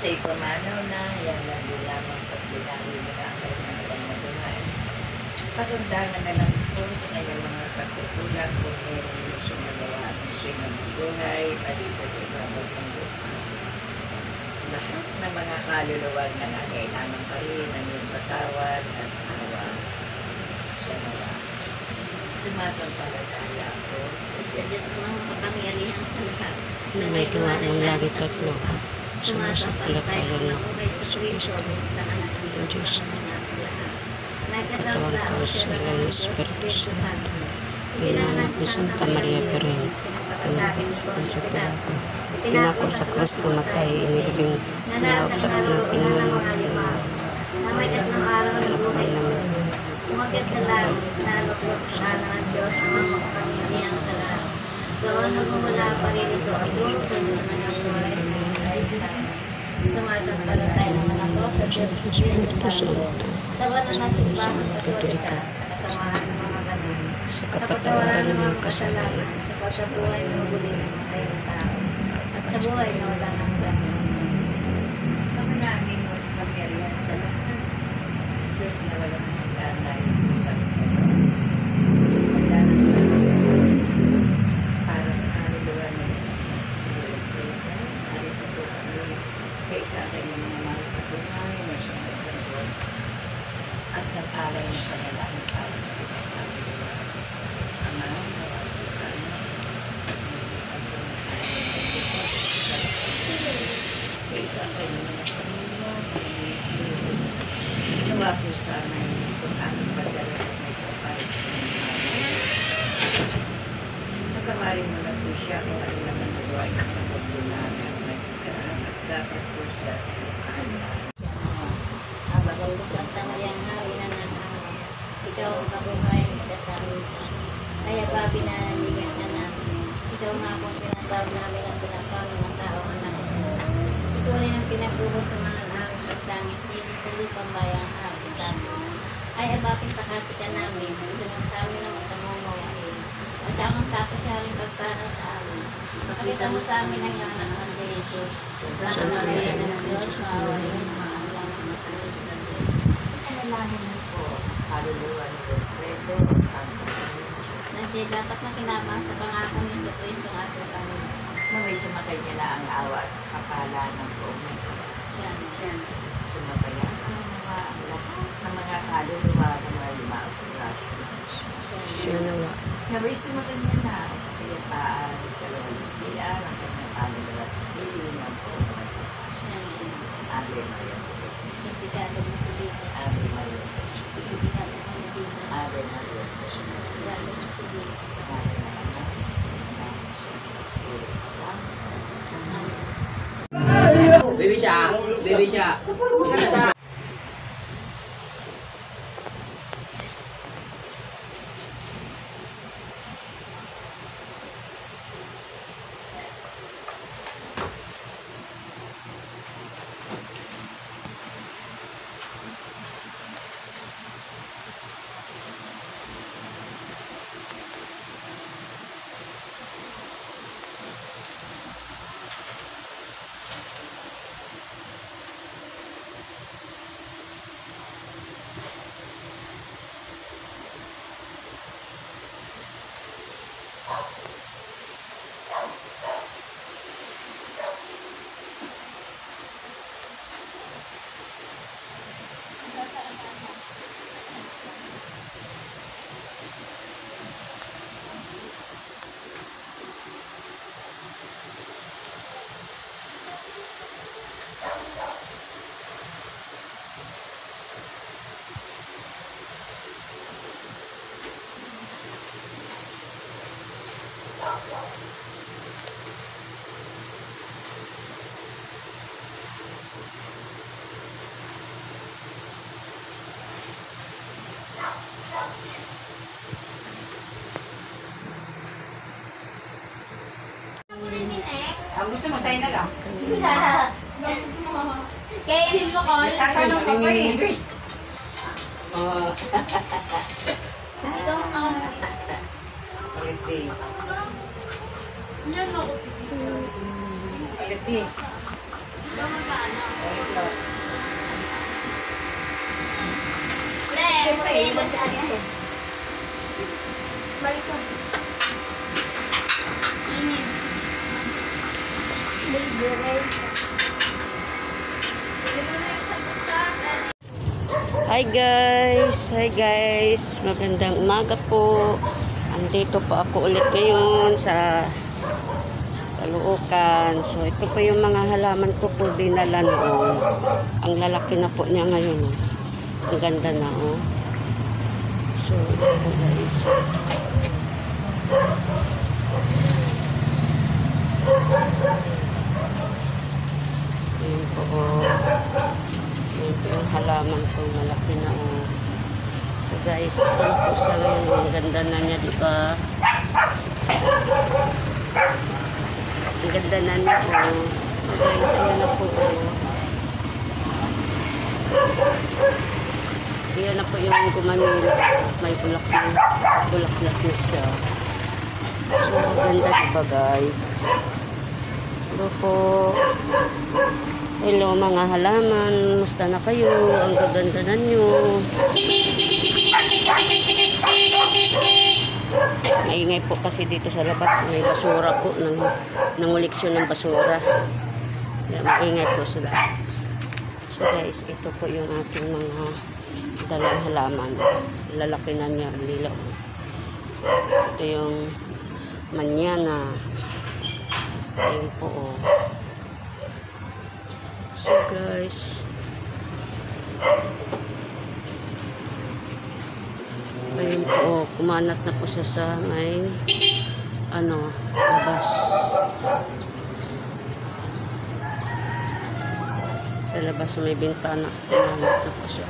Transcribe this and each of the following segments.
Sa ipamanaw na, yan lang din lamang pagbilangin mo na ang kanyang kanyang Pagundangan na lang po sa kanyang mga pagkukulang kung meron siya nagawa at siya magbuhay, palito sa ibabaw ng. Lahat ng mga kaluluwag na nangailangan pa rin ng iyong patawad at awa. Siya na lang. Sumasampalataya ako sa Diyos Diyos namang makapangyarihan sa lahat. na may gawa ng langit at lupa. Sa anak ng Diyos na Nagkatawag ko sa ng Espiritu Santo. Pinanganak ni Santa Maria Perez. Pinanganak sa Pilato. Pinako sa krus namatay, inilibing nalaog sa kanyang tinanong. Na may tatlong araw na buhay naman. Umakyat sa langit, sa ng Diyos ang mga makapangyarihan sa lahat. Doon nagmumula pa rin ito ang tulog sa Diyos na nagmumula. Sumasampalataya naman ako sa Diyos Espiritu Santo. Tawa na natin sa bahay katolika, kasamahan ng mga ganun. Sa Kapatawaran ng ng mga mga kasalanan. sa pagkabuhay ng muli ng tao. At sa buhay na wala ng ganun. Ang namin ang kapangyarihan sa lahat. Diyos na walang hanggan dahil Pagdanas na kami sa para sa kaluluwa ng mas sinulat Narito po kami kay sa akin ng mga mahal sa buhay na siyang nagtanggol at nag-alay ng panalangin para sa. Ama, ko sana sa mga kay sa akin ng mga pamilya Nawa po sana yung aming pagdala sa may para sa Nagkamali mo na po siya kung ano naman nagawa niya ng at nagkaraan at dapat po siya sa kanya. Habang hari na ikaw ang kabuhay at amin. Kaya ba binanaligan ka namin? Ikaw nga po tinatawag namin ang pinapalo ng tao anak rin ang pinagbubot ng mga aming pagsangit dito sa lupang bayang ating namin. Ay abapin pakati ka namin, hanggang sa amin ang kamungawain. At saka ang tapos siya rin pagpara sa amin. Pakita mo sa amin ang iyong anak na si Jesus. Santa Maria ng Diyos, maawain ang mga alam ng masakit na Diyos. Panalangin mo po, kaluluwa ni Wilfredo, Maria. Nandiyan dapat na kinabang sa pangako ni Jesus Cristo ang ating Panginoon. Naway sumakay niya na ang awa at kapala ng buong mundo. Siya, siya. Sumabayan ang mga ang lahat ng mga kaluluwa ng mga limao sa grasya. Siya nawa. Naway sumakay niya na ang kapayapaan, kalawalikian, ang kanyang kaluluwa sa piling ng buong mundo. Ave Maria. Sintikado mo sa dito. Ave Maria Purísima. Baby siya, baby siya. Isa. Ang gusto mo, sa'yo na lang. Kaya yun mo call. Tatanong ka pa eh. Ikaw ang Palipi. Palipi. Weight loss. Siyempre, iwan si Ate ko. Balik ko. Init. Hi guys! Hi guys! Magandang umaga po. Andito po ako ulit ngayon sa Caloocan. So ito po yung mga halaman ko po dinala noon. Ang lalaki na po niya ngayon. Oh. Ang ganda na oh. So ito guys. Ayan po oh. Ayan yung halaman ko malaki na oh. So guys, ito po siya ngayon. Ang ganda na niya, di ba? Ang ganda na niya oh. So guys, ayan na po oh. Ayan na po yung gumanila. May bulaklak bulaklak na siya. So, maganda diba guys? Hello po. Hello mga halaman. Musta na kayo? Ang gaganda na nyo. Maingay po kasi dito sa labas. May basura po. Nang, nanguliksyon ng basura. Maingay po sila. So guys, ito po yung ating mga dalang halaman. Lalaki na niya. Lilaw. Ito yung manyana. Ayun po oh. So guys, ayun po, kumanat na po siya sa may ano, labas. Sa labas may bintana, kumanat na po siya.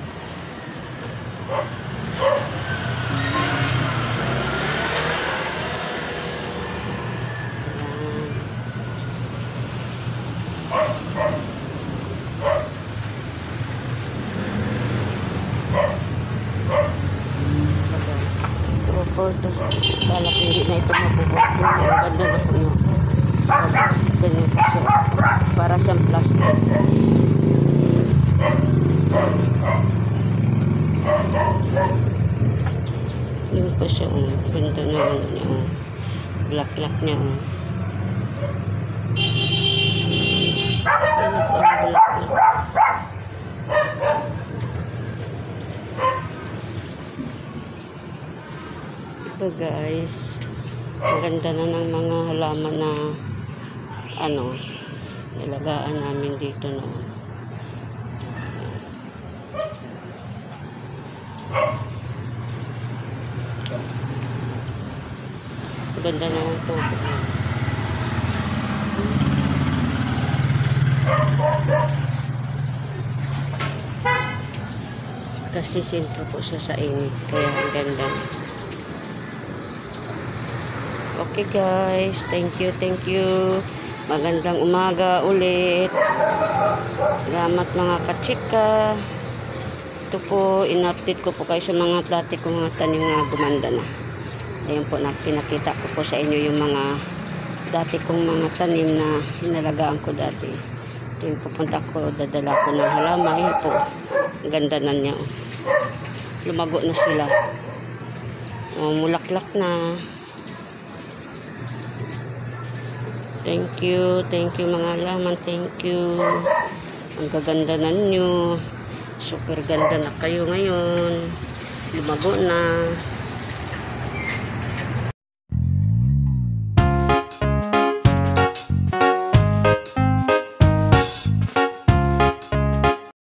Ayan. Ito po, ito. Balak hindi na ito mabubuhat. Ang ganda na po yun. Tapos, ganyan po siya. Siyang plastic. Yun po siya. Oh. Ganda na yun niya. Niya. Oh. Yan po ang black-black. Ito guys, ang ganda na ng mga halaman na ano, nilagaan namin dito. Ang Ganda na ng tubig. Kasi sintro po siya sa init. Kaya ang ganda. Okay guys. Thank you, thank you. Magandang umaga ulit. Salamat mga kachika. Ito po, in-update ko po kayo sa mga dati kong mga tanim na gumanda na. Ayan po, na, pinakita ko po sa inyo yung mga dati kong mga tanim na hinalagaan ko dati. Ito yung pupunta ko, dadala ko ng halaman. Ayan po, ganda na niya. oh. Lumago na sila. Oh, mulaklak na. Thank you, thank you mga halaman, thank you. Ang gaganda na ninyo. Super ganda na kayo ngayon. Lumago na.